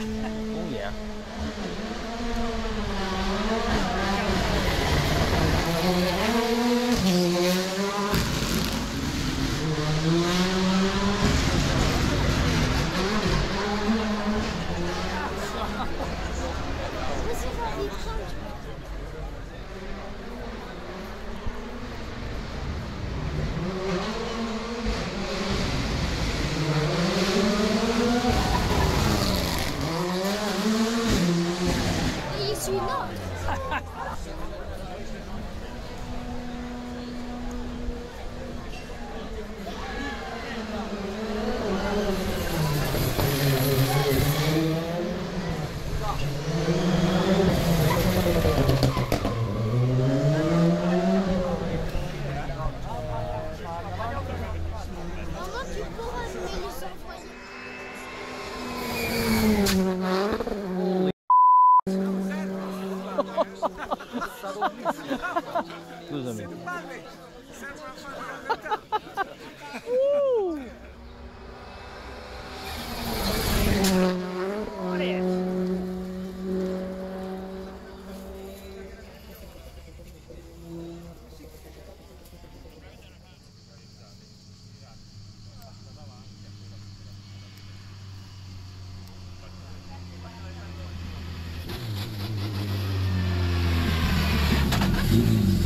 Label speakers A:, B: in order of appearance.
A: Oh yeah.
B: This is Maman, tu
A: Mm-hmm.